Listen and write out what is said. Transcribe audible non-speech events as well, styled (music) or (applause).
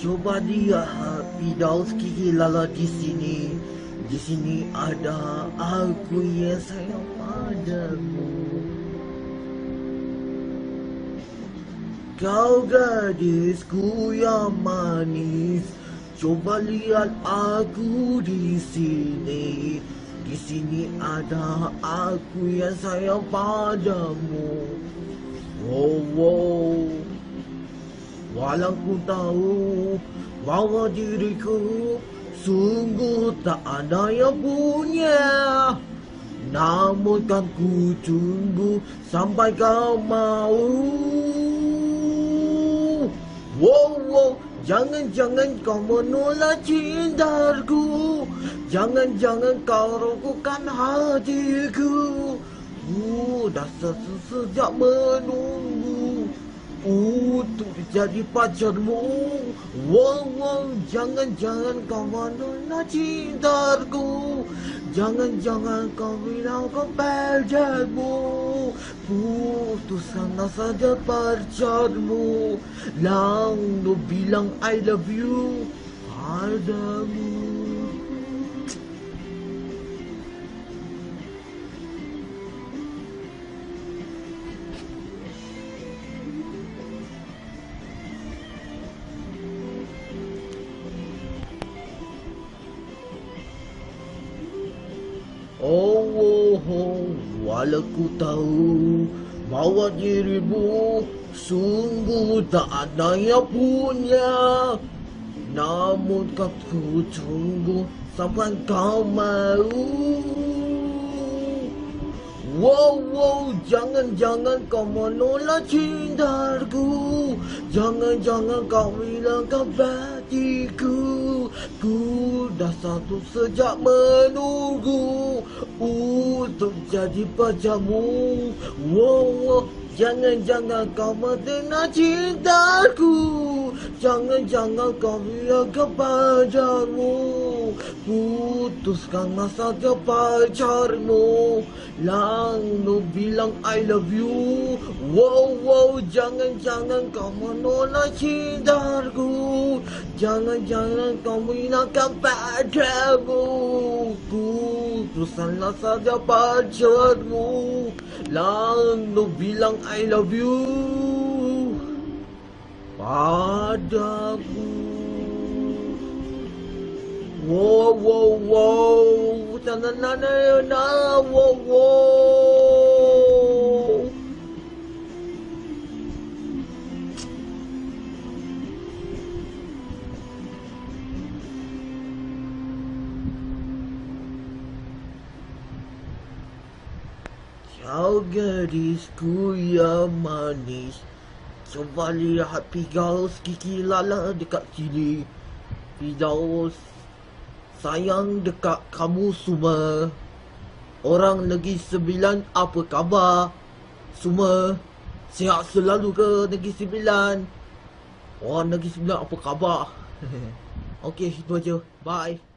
Coba lihat Fidaus Kiki Lala di sini. Di sini ada aku yang sayang padamu. Kau gadisku yang manis. Coba lihat aku di sini. Di sini ada aku yang sayang padamu. Wow, wow. Walau ku tahu bahawa diriku. Sungguh tak ada yang punya. Namun kan ku tunggu sampai kau mau. Wow, wow, jangan-jangan kau menolak cintaku. Jangan-jangan kau rogokan hatiku. Uh, dah sejak menunggu untuk jadi pacarmu. Wow, wow, jangan-jangan kau menolak cintaku. Jangan-jangan kau bilang kau pacarmu Putuskanlah saja pacarmu. Lalu bilang I love you. Padamu walau ku tahu bahawa dirimu sungguh tak ada yang punya. Namun kau tunggu sampai kau mau. Wow, wow, jangan-jangan kau menolak cintaku Jangan-jangan kau bilang kau hatiku Ku dah satu sejak menunggu Untuk jadi pacarmu. Wow, wow, jangan-jangan kau menolak cintaku. Jangan-jangan kau bilang kau pacarmu Putuskanlah saja pacarmu. Lalu bilang I love you. Wow wow. Jangan-jangan kau menolak cintaku. Jangan-jangan kau menolakkan padamu Putuskanlah saja pacarmu Lalu bilang I love you Padamu Wow, wow, wow. Na na na na na. Wow, wow. Kau gadisku yang manis Coba lihat Fidaus Kiki Lala dekat sini Fidaus Sayang dekat kamu semua Orang Negeri Sembilan apa khabar? Semua sihat selalu ke Negeri Sembilan? Orang Negeri Sembilan apa khabar? (laughs) Okey, itu aja. Bye.